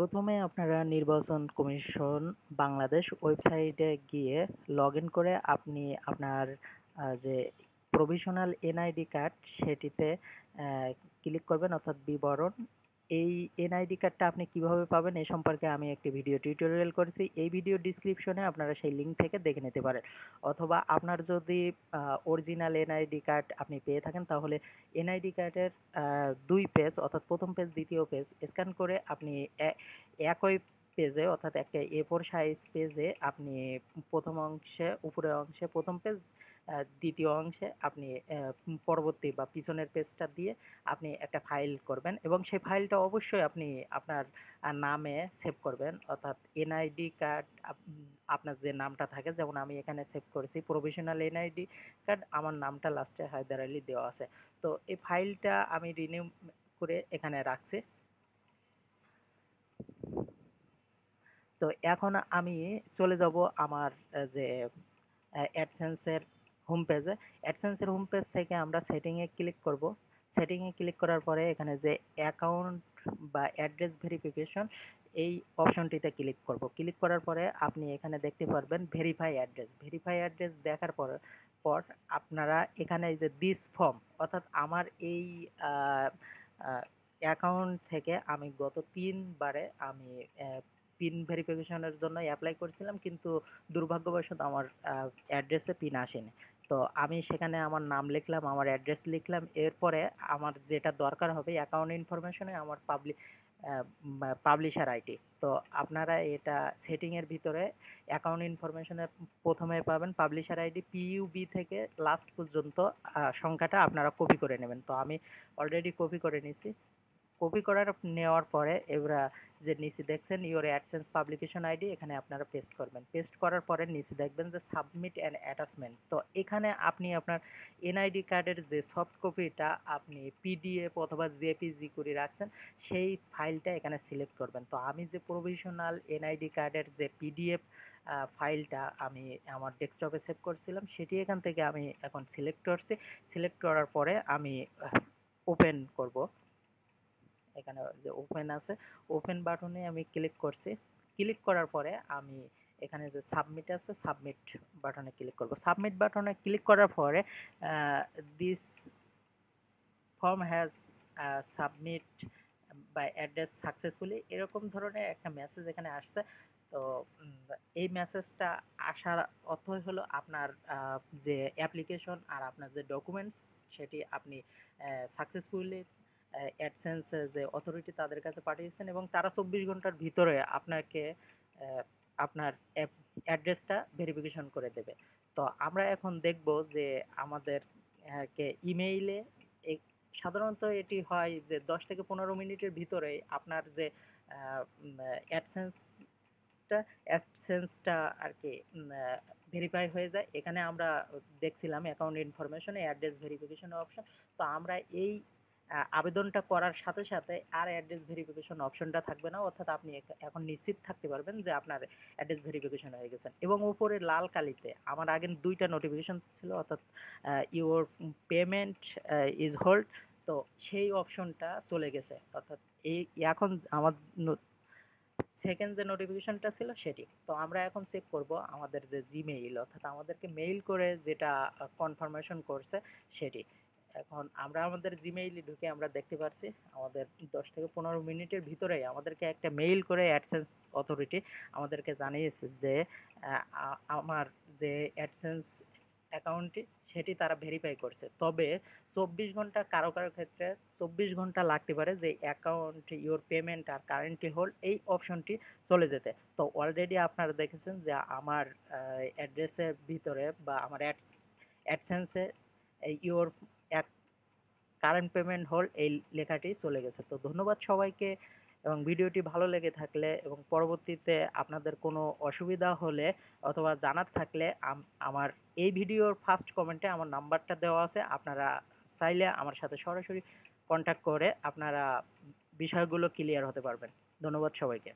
প্রথমে আপনারা নির্বাচন কমিশন বাংলাদেশ ওয়েবসাইটে গিয়ে লগ করে আপনি আপনার যে প্রভিশনাল এনআইডি কার্ড সেটিতে ক্লিক করবেন অর্থাৎ বিবরণ। এই এনআইডি কার্ডটা আপনি কীভাবে পাবেন এ সম্পর্কে আমি একটি ভিডিও টিউটোরিয়াল করেছি। এই ভিডিও ডিসক্রিপশনে আপনারা সেই লিঙ্ক থেকে দেখে নিতে পারেন। অথবা আপনার যদি অরিজিনাল এনআইডি কার্ড আপনি পেয়ে থাকেন, তাহলে এনআইডি কার্ডের দুই পেজ অর্থাৎ প্রথম পেজ দ্বিতীয় পেজ স্ক্যান করে আপনি একই পেজে অর্থাৎ একটা এ ফোর সাইজ পেজে আপনি প্রথম অংশে, উপরের অংশে, প্রথম পেজ দ্বিতীয় অংশে আপনি পরবর্তী বা পিছনের পেজটা দিয়ে আপনি একটা ফাইল করবেন এবং সেই ফাইলটা অবশ্যই আপনি আপনার নামে সেভ করবেন। অর্থাৎ এনআইডি কার্ড আপনার যে নামটা থাকে, যেমন আমি এখানে সেভ করেছি প্রফেশনাল এনআইডি কার্ড আমার নামটা লাস্টে হায়দার আলী দেওয়া আছে। তো এই ফাইলটা আমি রিনিউ করে এখানে রাখছি। তো এখন আমি চলে যাব আমার যে অ্যাডসেন্সের হোম পেজে অ্যাডসেন্সের হোম পেজ থেকে আমরা সেটিংয়ে ক্লিক করব। সেটিংয়ে ক্লিক করার পরে এখানে যে অ্যাকাউন্ট বা অ্যাড্রেস ভেরিফিকেশন এই অপশনটিতে ক্লিক করব। ক্লিক করার পরে আপনি এখানে দেখতে পারবেন ভেরিফাই অ্যাড্রেস ভেরিফাই অ্যাড্রেস দেখার পর পর আপনারা এখানে এই যে দিস ফর্ম অর্থাৎ আমার এই অ্যাকাউন্ট থেকে আমি গত তিনবারে আমি পিন ভেরিফিকেশনের জন্য অ্যাপ্লাই করেছিলাম, কিন্তু দুর্ভাগ্যবশত আমার অ্যাড্রেসে পিন আসেনি। তো আমি সেখানে আমার নাম লিখলাম, আমার অ্যাড্রেস লিখলাম, এরপরে আমার যেটা দরকার হবে অ্যাকাউন্ট ইনফরমেশনে আমার পাবলিক পাবলিশার আইডি তো আপনারা এটা সেটিংয়ের ভিতরে অ্যাকাউন্ট ইনফরমেশনে প্রথমে পাবেন পাবলিশার আইডি পিইউবি থেকে লাস্ট পর্যন্ত সংখ্যাটা আপনারা কপি করে নেবেন। তো আমি অলরেডি কপি করে নিছি কপি করার নেওয়ার পরে এবার যে নিচে দেখছেন ইউর অ্যাডসেন্স পাবলিকেশন আইডি এখানে আপনারা পেস্ট করবেন। পেস্ট করার পরে নিচে দেখবেন যে সাবমিট অ্যান্ড অ্যাটাচমেন্ট তো এখানে আপনি আপনার এনআইডি কার্ডের যে সফট কপিটা আপনি পিডিএফ অথবা জেপিজি করে রাখছেন, সেই ফাইলটা এখানে সিলেক্ট করবেন। তো আমি যে প্রভিশনাল এনআইডি কার্ডের যে পিডিএফ ফাইলটা আমি আমার ডেস্কটপে সেভ করছিলাম, সেটি এখান থেকে আমি এখন সিলেক্ট করছি। সিলেক্ট করার পরে আমি ওপেন করব। এখানে যে ওপেন আছে ওপেন বাটনে আমি ক্লিক করছি। ক্লিক করার পরে আমি এখানে যে সাবমিট আছে সাবমিট বাটনে ক্লিক করব। সাবমিট বাটনে ক্লিক করার পরে this form has submit by address successfully এরকম ধরনের একটা মেসেজ এখানে আসছে। তো এই মেসেজটা আসার অর্থই হলো আপনার যে অ্যাপ্লিকেশন আর আপনার যে ডকুমেন্টস সেটি আপনি সাকসেসফুলি অ্যাডসেন্স যে অথরিটি তাদের কাছে পাঠিয়েছেন এবং তারা চব্বিশ ঘণ্টার ভিতরে আপনাকে আপনার অ্যাড্রেসটা ভেরিফিকেশন করে দেবে। তো আমরা এখন দেখব যে আমাদের কে ইমেইলে সাধারণত এটি হয় যে দশ থেকে পনেরো মিনিটের ভিতরে আপনার যে অ্যাডসেন্সটা অ্যাডসেন্সটা আর কি ভেরিফাই হয়ে যায়। এখানে আমরা দেখছিলাম অ্যাকাউন্ট ইনফরমেশনে অ্যাড্রেস ভেরিফিকেশন অপশন তো আমরা এই আবেদনটা করার সাথে সাথে আর অ্যাড্রেস ভেরিফিকেশন অপশনটা থাকবে না। অর্থাৎ আপনি এখন নিশ্চিত থাকতে পারবেন যে আপনার অ্যাড্রেস ভেরিফিকেশন হয়ে গেছেন এবং উপরে লাল কালিতে আমার আগে দুইটা নোটিফিকেশন ছিল, অর্থাৎ ইউর পেমেন্ট ইজ হোল্ড তো সেই অপশনটা চলে গেছে। অর্থাৎ এই, এখন আমার সেকেন্ড যে নোটিফিকেশনটা ছিল সেটি। তো আমরা এখন চেক করব আমাদের যে জিমেইল অর্থাৎ আমাদেরকে মেইল করে যেটা কনফার্মেশন করছে সেটি। এখন আমরা আমাদের জিমেইলে ঢুকে আমরা দেখতে পাচ্ছি আমাদের দশ থেকে পনেরো মিনিটের ভিতরেই আমাদেরকে একটা মেইল করে অ্যাডসেন্স অথরিটি আমাদেরকে জানিয়েছে যে আমার যে অ্যাডসেন্স অ্যাকাউন্টটি সেটি তারা ভেরিফাই করছে। তবে চব্বিশ ঘণ্টা কারও কারও ক্ষেত্রে চব্বিশ ঘণ্টা লাগতে পারে যে account your payment are currently hold এই অপশনটি চলে যেতে। তো অলরেডি আপনারা দেখেছেন যে আমার অ্যাড্রেসের ভিতরে বা আমার অ্যাডস অ্যাডসেন্সে ইওর কারেন্ট পেমেন্ট হল এই লেখাটি চলে গেছে। তো ধন্যবাদ সবাইকে এবং ভিডিওটি ভালো লেগে থাকলে এবং পরবর্তীতে আপনাদের কোনো অসুবিধা হলে অথবা জানার থাকলে আমার এই ভিডিওর ফার্স্ট কমেন্টে আমার নাম্বারটা দেওয়া আছে। আপনারা চাইলে আমার সাথে সরাসরি কন্ট্যাক্ট করে আপনারা বিষয়গুলো ক্লিয়ার হতে পারবেন। ধন্যবাদ সবাইকে।